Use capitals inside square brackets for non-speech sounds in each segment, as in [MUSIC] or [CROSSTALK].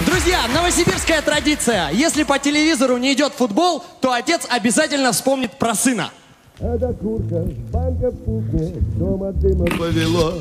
Друзья, новосибирская традиция. Если по телевизору не идет футбол, то отец обязательно вспомнит про сына. Эта курка, банка в кухне, дома дыма повело,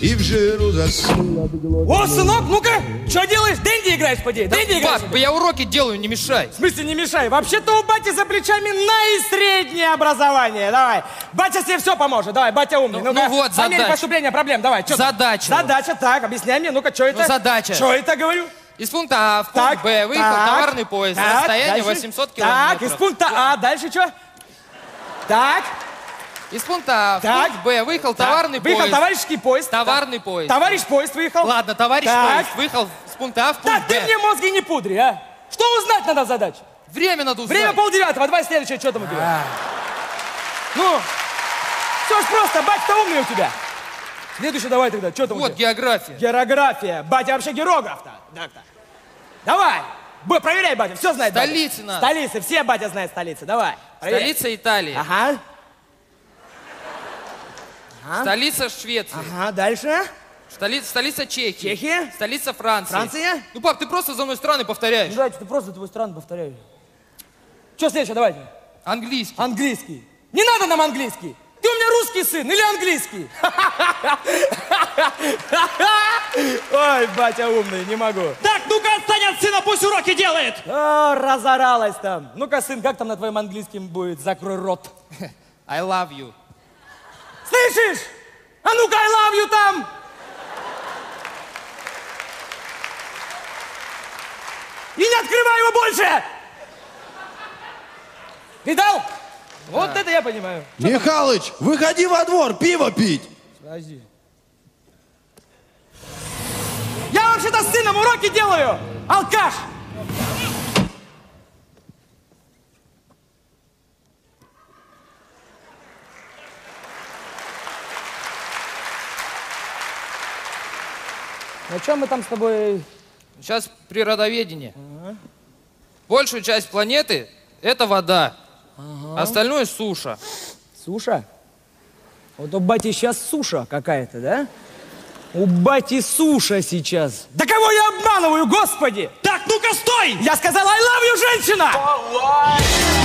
и в жиру заснула О, сынок, ну-ка, что делаешь? Дэнди играешь, поди? Дэнди играешь? Пап, я уроки делаю, не мешай. В смысле не мешай? Вообще-то у бати за плечами наисреднее образование. Давай. Батя тебе все поможет. Давай, батя умный. Ну- Ну-ка, ну вот по мере задача. поступления проблем. Давай, что Задача. Задача, так, объясняй мне. Ну-ка, что это? задача. Что это, говорю? Из пункта А в пункт Так, Б выехал так, товарный поезд. так, Расстояние дальше. 800 Так, километров. из пункта А, дальше что? Так, Из пункта А в Так. пункт Б выехал так. товарный Выехал поезд. товарищеский поезд. Товарный Так. поезд. Товарищ поезд выехал. Ладно, товарищ Так. поезд выехал с пункта А в Да пункт ты Б. мне мозги не пудри, а? Что узнать надо в задаче? Время надо узнать. Время полдевятого, давай следующее, что там у тебя? Ну, все ж просто, батя-то умный у тебя. Следующее давай тогда, что там у Вот тебя? география. География. Батя вообще географ-то. Так-то. Давай. Б, проверяй, батя, все знает батя. Столицы надо. Столицы, все батя знает столицы, давай. проверяй. Столица Италии. Ага, Столица Швеции. ага, дальше. Столи- Столица Чехии. Чехия. Столица Франции. Франция. Ну, пап, ты просто за мной страны повторяешь. Ну, давайте, ты просто твой стран повторяй. Что следующее, давайте. Английский. Английский. Не надо нам английский. Ты у меня русский сын или английский? [LAUGHS] [LAUGHS] Ой, батя умный, не могу. Так, от сына, пусть уроки делает. О, разоралась там. Ну-ка, сын, как там на твоем английском будет? Закрой рот. [LAUGHS] I love you. Слышишь? А ну-ка, I love you там! И не открывай его больше! Видал? Вот это я понимаю. Михалыч, выходи во двор, пиво пить. Подожди. Я вообще-то с сыном уроки делаю! Алкаш! На чем мы там с тобой... Сейчас природоведение. Большую часть планеты это вода. Остальное суша. Суша? Вот у бати сейчас суша какая-то, да? У бати суша сейчас. Да кого я обманываю, господи? Так, ну-ка стой! Я сказал, I love you, женщина!